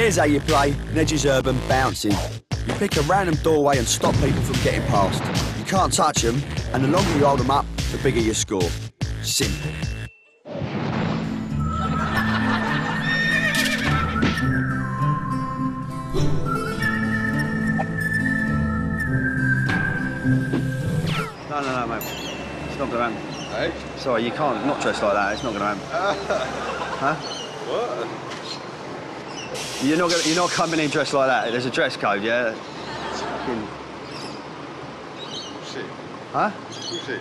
Here's how you play Neg's Urban Bouncing. You pick a random doorway and stop people from getting past. You can't touch them, and the longer you hold them up, the bigger your score. Simple. No, no, no, mate. It's not going to happen. Hey? Sorry, you can't not dress like that. It's not going to happen. huh? What? You're not gonna, you're not coming in dressed like that. There's a dress code, yeah. Fucking- Shit. Huh? Shit.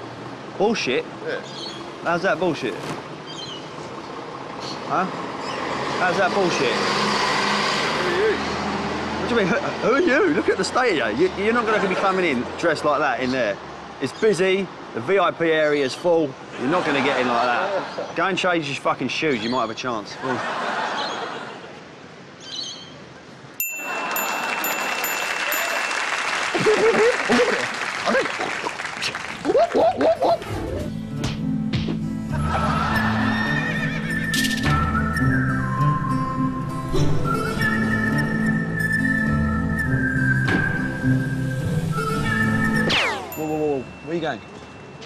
Bullshit. Yeah. How's that bullshit? Huh? How's that bullshit? Who are you? What do you mean? Who are you? Look at the state of you. You- You're not going to be coming in dressed like that in there. It's busy. The VIP area is full. You're not going to get in like that. Go and change your fucking shoes. You might have a chance. Well,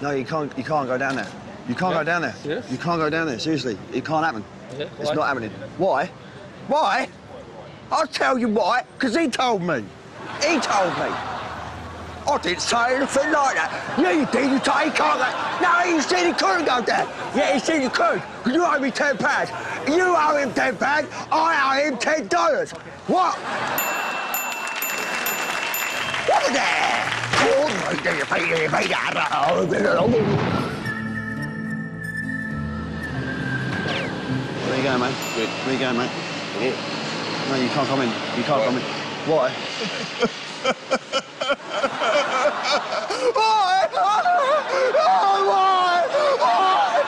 No, you can't. You can't go down there. You can't go down there. Yes. You can't go down there. Seriously, it can't happen. Yeah, It's not happening. Why? Why? I'll tell you why. Because he told me. He told me. I didn't say anything like that. Yeah, you did. You told he can't go. No, he said he couldn't go there. Yeah, he said he could. Because you owe me ten pounds. You owe him ten pounds. I owe him ten dollars. What? What is that? Where you going, mate? Good. Where you going, mate? Here. No, you can't come in. You can't come in. Why? Why? Oh, why? Why?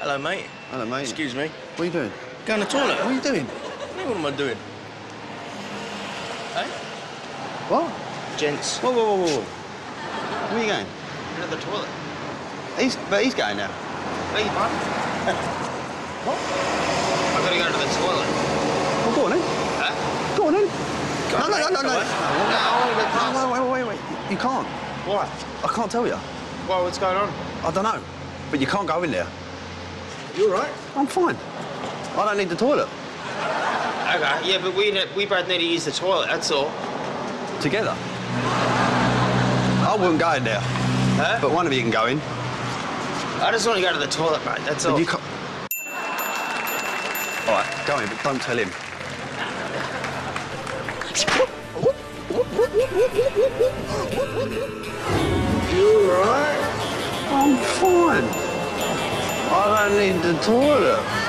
Hello, mate. Hello, mate. Excuse me. What are you doing? Going to the toilet. What are you doing? What am I doing? Hey? What? Gents. Whoa, whoa, whoa, whoa. Where are you going? The toilet. He's, but he's going now. Beg your pardon? What? I've got to go to the toilet. Well, go on then. Huh? Go on then. Go no, no, no, no, no. No, I want to go past. No, wait, wait, wait. You can't. Why? I can't tell you. Well, what's going on? I don't know. But you can't go in there. You all right? I'm fine. I don't need the toilet. Okay, yeah, but we, we both need to use the toilet, that's all. Together. I wouldn't go in there. Huh? But one of you can go in. I just want to go to the toilet, mate, that's all. You can't. All right, go in, but don't tell him. You all right? I'm fine. I don't need the toilet.